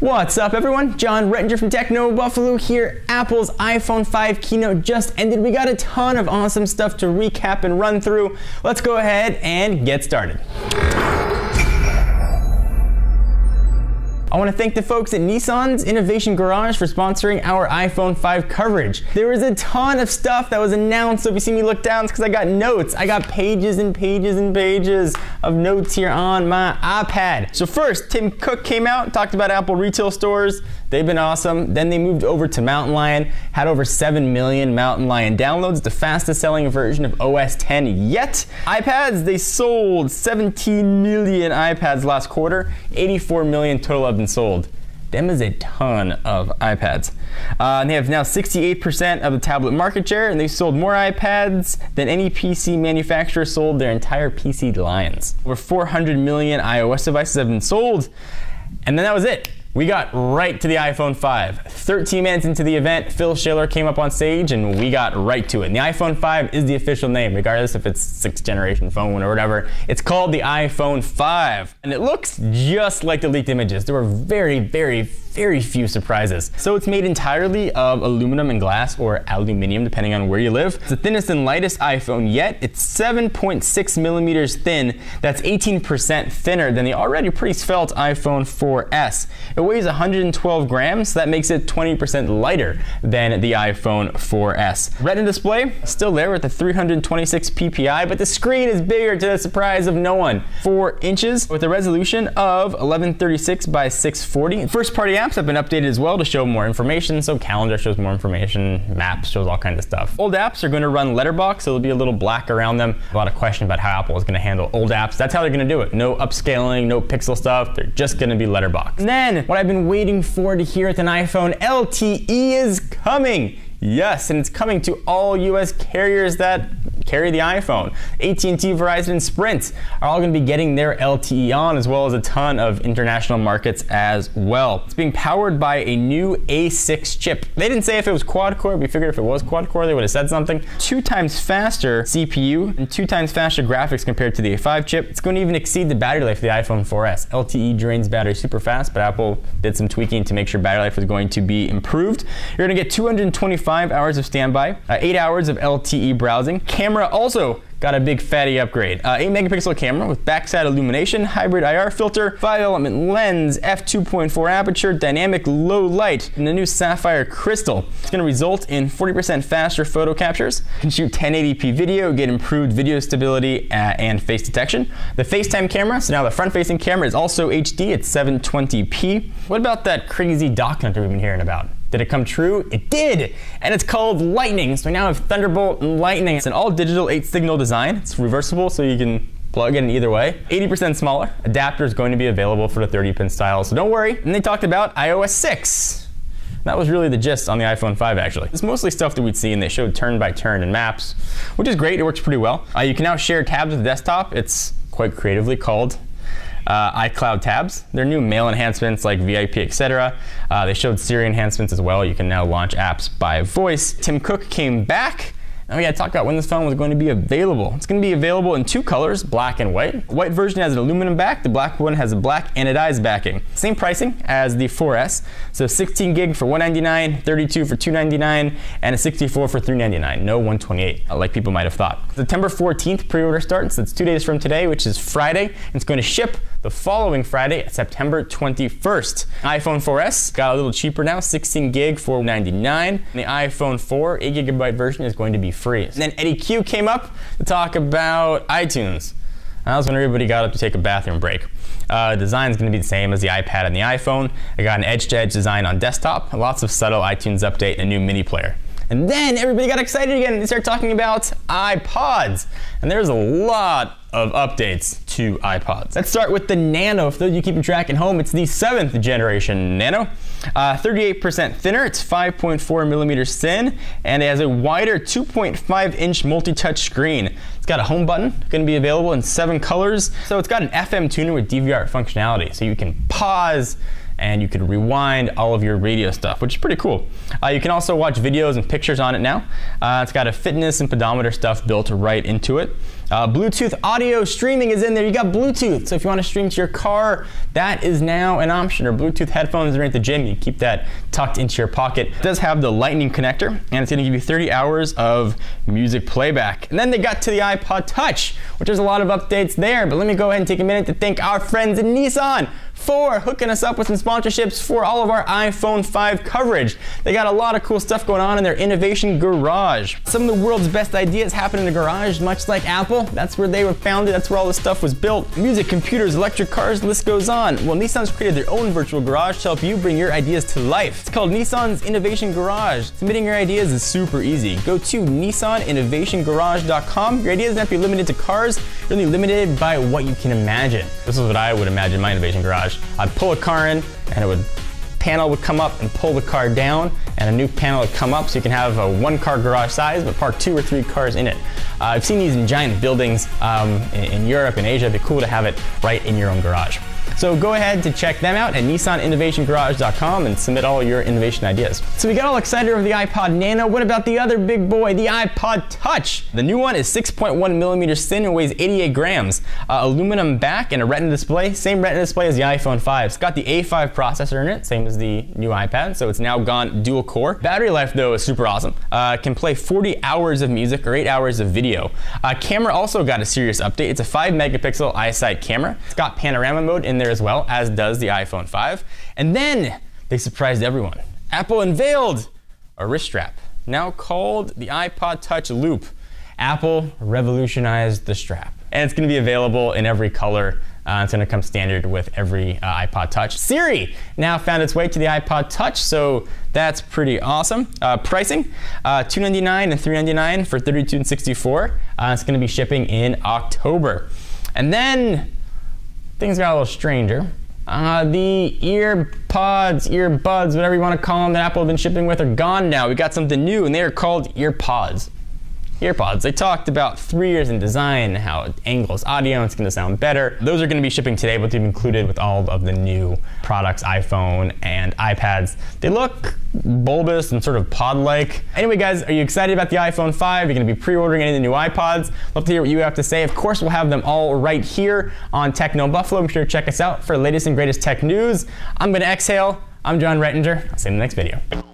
What's up everyone? Jon Rettinger from Techno Buffalo here. Apple's iPhone 5 keynote just ended. We got a ton of awesome stuff to recap and run through. Let's go ahead and get started. I want to thank the folks at Nissan's Innovation Garage for sponsoring our iPhone 5 coverage. There was a ton of stuff that was announced, so if you see me look down, it's because I got notes. I got pages and pages and pages of notes here on my iPad. So first, Tim Cook came out, talked about Apple retail stores. They've been awesome. Then they moved over to Mountain Lion, had over 7 million Mountain Lion downloads, the fastest selling version of OS 10 yet. iPads, they sold 17 million iPads last quarter, 84 million total have been sold. Them is a ton of iPads. Uh, they have now 68% of the tablet market share, and they've sold more iPads than any PC manufacturer sold their entire PC lines. Over 400 million iOS devices have been sold, and then that was it. We got right to the iPhone 5. 13 minutes into the event, Phil Schiller came up on stage and we got right to it. And the iPhone 5 is the official name, regardless if it's sixth generation phone or whatever. It's called the iPhone 5. And it looks just like the leaked images. There were very, very, very few surprises. So it's made entirely of aluminum and glass or aluminium, depending on where you live. It's the thinnest and lightest iPhone yet. It's 7.6 millimeters thin. That's 18% thinner than the already pretty svelte iPhone 4S. It weighs 112 grams, so that makes it 20% lighter than the iPhone 4S. Retina display, still there with the 326 ppi, but the screen is bigger to the surprise of no one. 4 inches with a resolution of 1136 by 640. First party apps have been updated as well to show more information. So calendar shows more information, maps shows all kinds of stuff. Old apps are going to run letterbox, so it'll be a little black around them. A lot of question about how Apple is going to handle old apps. That's how they're going to do it. No upscaling, no pixel stuff. They're just going to be letterbox. Then what I've been waiting for to hear with an iPhone, LTE is coming. Yes, and it's coming to all US carriers that carry the iPhone. AT&T, Verizon, and Sprint are all going to be getting their LTE on, as well as a ton of international markets as well. It's being powered by a new A6 chip. They didn't say if it was quad core. We figured if it was quad core, they would have said something. Two times faster CPU and two times faster graphics compared to the A5 chip. It's going to even exceed the battery life of the iPhone 4S. LTE drains battery super fast, but Apple did some tweaking to make sure battery life was going to be improved. You're going to get 225 hours of standby, uh, 8 hours of LTE browsing. Camera also got a big fatty upgrade. Uh, 8 megapixel camera with backside illumination, hybrid IR filter, 5 element lens, f2.4 aperture, dynamic low light, and a new sapphire crystal. It's going to result in 40% faster photo captures. Can shoot 1080p video, get improved video stability uh, and face detection. The FaceTime camera, so now the front facing camera is also HD, it's 720p. What about that crazy dock hunter we've been hearing about? Did it come true? It did! And it's called Lightning. So we now have Thunderbolt and Lightning. It's an all digital 8 signal design. It's reversible so you can plug in either way. 80% smaller. Adapter is going to be available for the 30 pin style, so don't worry. And they talked about iOS 6. That was really the gist on the iPhone 5 actually. It's mostly stuff that we'd see and they showed turn by turn and maps, which is great, it works pretty well. Uh, you can now share tabs with the desktop. It's quite creatively called uh, iCloud tabs. They're new mail enhancements like VIP, etc. Uh, they showed Siri enhancements as well. You can now launch apps by voice. Tim Cook came back we got to talk about when this phone was going to be available. It's going to be available in two colors, black and white. The white version has an aluminum back. The black one has a black anodized backing. Same pricing as the 4S. So 16 gig for 199, 32 for 299, and a 64 for 399. No 128, uh, like people might have thought. September 14th pre-order starts. That's two days from today, which is Friday. It's going to ship the following Friday, September 21st. iPhone 4S got a little cheaper now, 16 gig for 99. The iPhone 4 8 gigabyte version is going to be free. And then Eddy Cue came up to talk about iTunes. That was when everybody got up to take a bathroom break. Uh, design is going to be the same as the iPad and the iPhone. I got an edge-to-edge design on desktop, lots of subtle iTunes update, and a new mini player. And then everybody got excited again and started talking about iPods. And there's a lot of updates to iPods. Let's start with the Nano. For those of you keeping track at home, it's the seventh generation Nano. 38% uh, thinner, it's 5.4 millimeters thin, and it has a wider 2.5 inch multi-touch screen. It's got a home button, going to be available in seven colors. So it's got an FM tuner with DVR functionality, so you can pause, and you can rewind all of your radio stuff, which is pretty cool. Uh, you can also watch videos and pictures on it now. Uh, it's got a fitness and pedometer stuff built right into it. Uh, Bluetooth audio streaming is in there. You got Bluetooth, so if you want to stream to your car, that is now an option. Or Bluetooth headphones are at the gym. You keep that tucked into your pocket. It does have the Lightning connector, and it's going to give you 30 hours of music playback. And then they got to the iPod Touch, which there's a lot of updates there. But let me go ahead and take a minute to thank our friends at Nissan for hooking us up with some sponsorships for all of our iPhone 5 coverage. They got a lot of cool stuff going on in their innovation garage. Some of the world's best ideas happen in the garage, much like Apple. That's where they were founded, that's where all this stuff was built. Music, computers, electric cars, list goes on. Well, Nissan's created their own virtual garage to help you bring your ideas to life. It's called Nissan's Innovation Garage. Submitting your ideas is super easy. Go to nissaninnovationgarage.com. Your ideas don't have to be limited to cars, you're only limited by what you can imagine. This is what I would imagine my innovation garage. I'd pull a car in and it would panel would come up and pull the car down and a new panel would come up so you can have a one car garage size but park two or three cars in it. Uh, I've seen these in giant buildings um, in, in Europe and Asia. It'd be cool to have it right in your own garage. So go ahead to check them out at nissaninnovationgarage.com and submit all your innovation ideas. So we got all excited over the iPod Nano. What about the other big boy, the iPod Touch? The new one is 6.1 millimeters thin and weighs 88 grams. Uh, aluminum back and a Retina display, same Retina display as the iPhone 5. It's got the A5 processor in it, same as the new iPad, so it's now gone dual core. Battery life though is super awesome. Uh, can play 40 hours of music or 8 hours of video. Uh, camera also got a serious update. It's a 5 megapixel iSight camera. It's got panorama mode in there as well, as does the iPhone 5. And then they surprised everyone. Apple unveiled a wrist strap, now called the iPod Touch Loop. Apple revolutionized the strap. And it's gonna be available in every color. Uh, it's gonna come standard with every uh, iPod Touch. Siri now found its way to the iPod Touch, so that's pretty awesome. Uh, pricing, uh, 299 and 399 for 32 and 64. Uh, it's gonna be shipping in October. And then things got a little stranger. Uh, the earpods, earbuds, whatever you want to call them that Apple have been shipping with are gone now. We got something new and they are called earpods. EarPods. They talked about three years in design, how it angles audio, and it's gonna sound better. Those are gonna be shipping today, but they've included with all of the new products, iPhone and iPads. They look bulbous and sort of pod-like. Anyway, guys, are you excited about the iPhone 5? You're gonna be pre-ordering any of the new iPods. Love to hear what you have to say. Of course, we'll have them all right here on Techno Buffalo. Be sure to check us out for latest and greatest tech news. I'm gonna exhale. I'm Jon Rettinger. I'll see you in the next video.